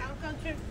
I'll go to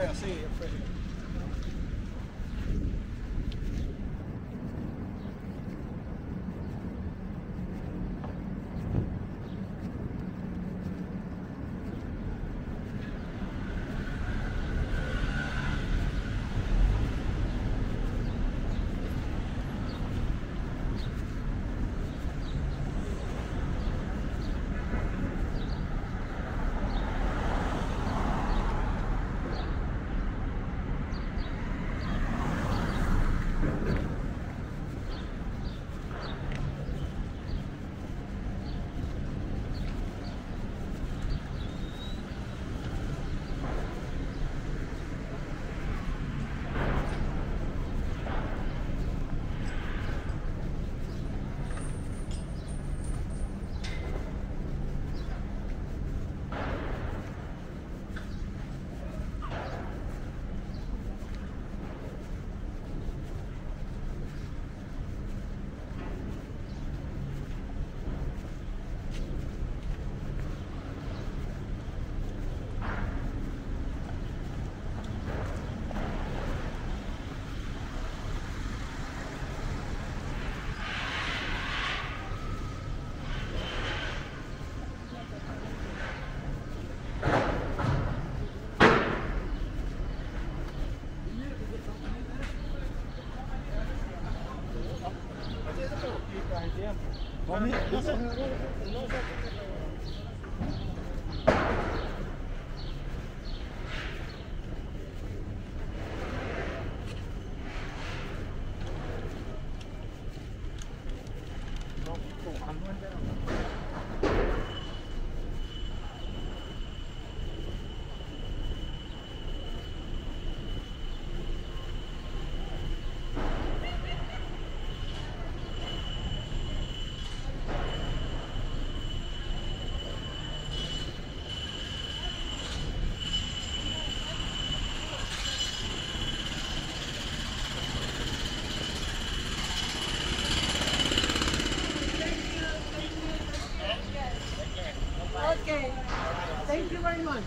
have said,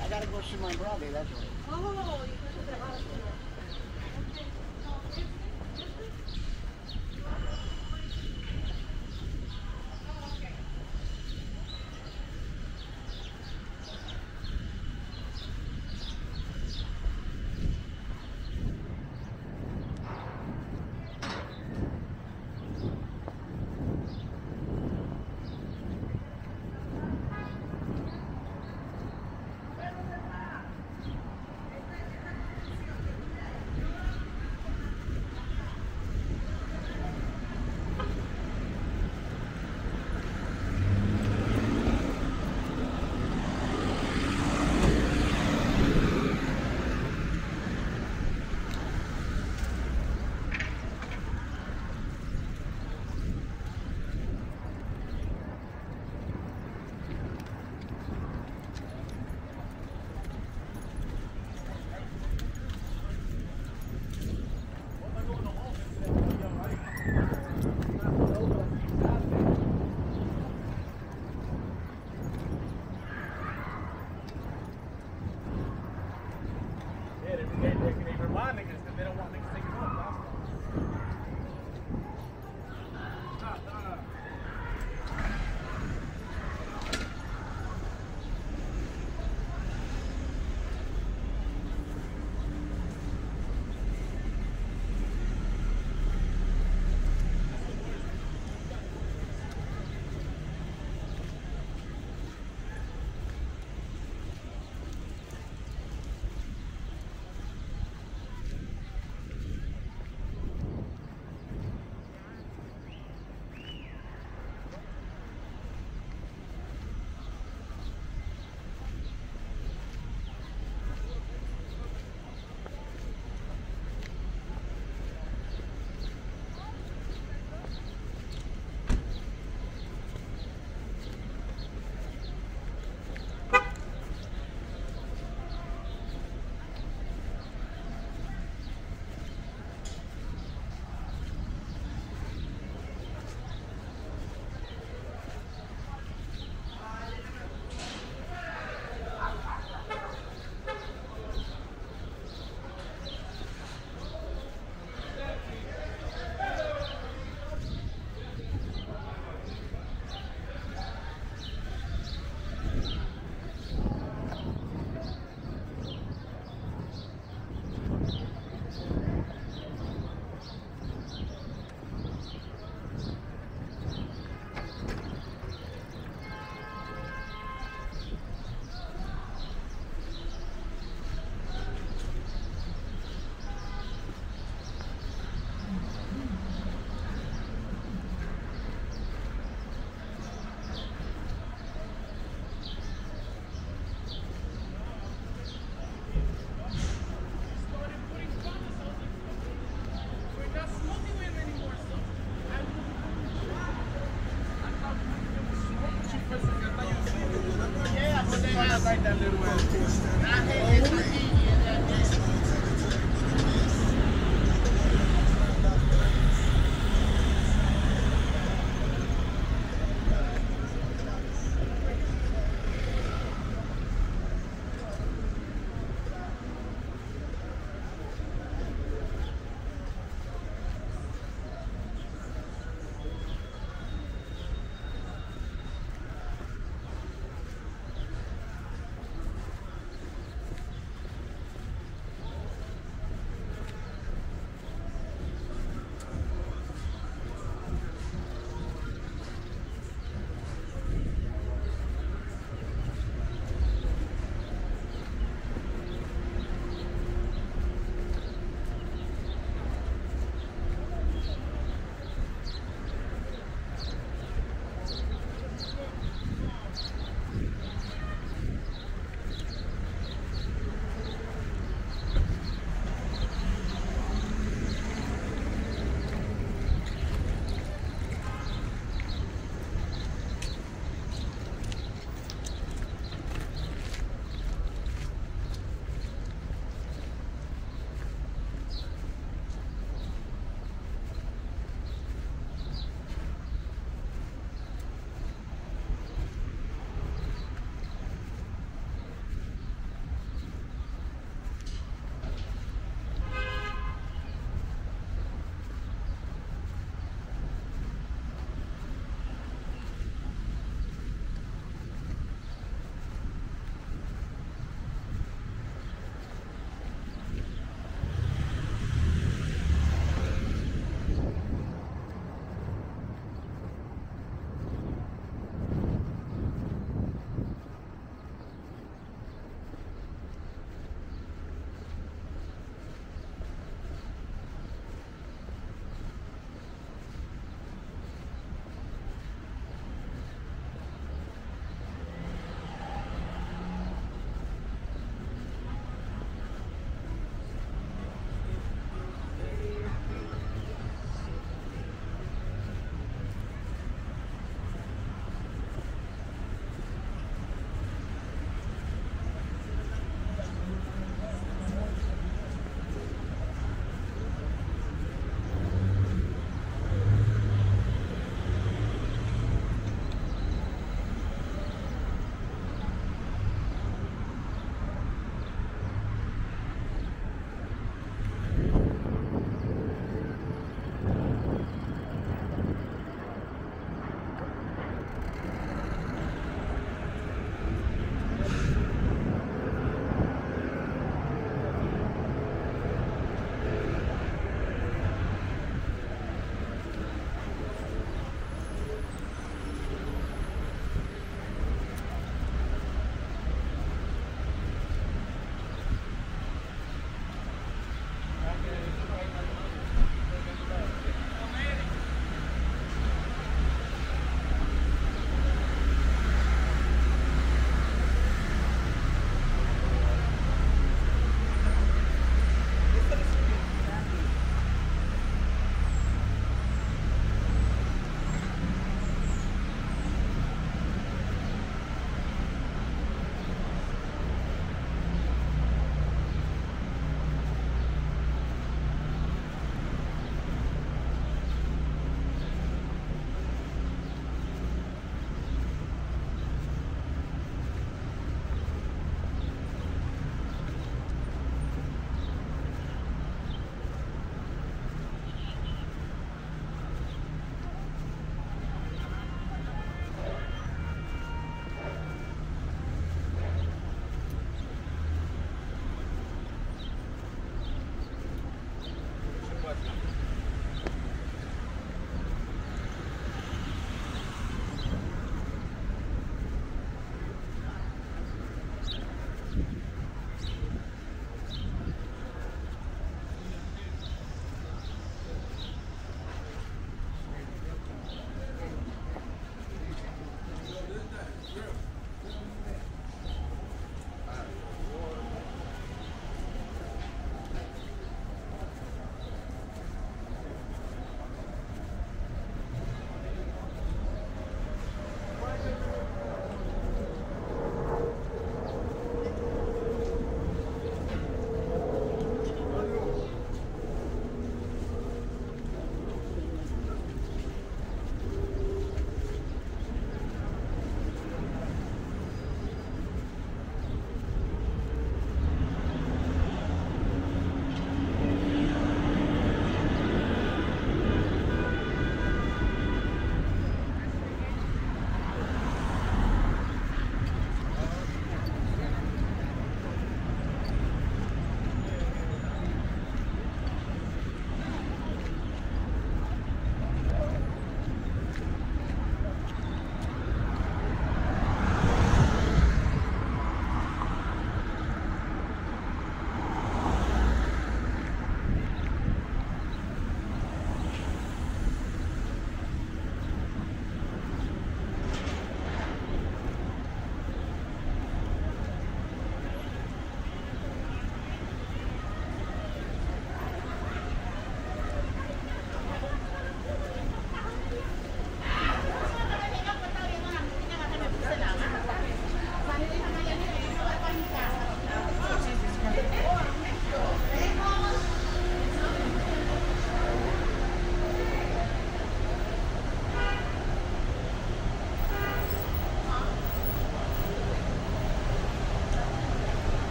I gotta go see my brother, that's right. Oh,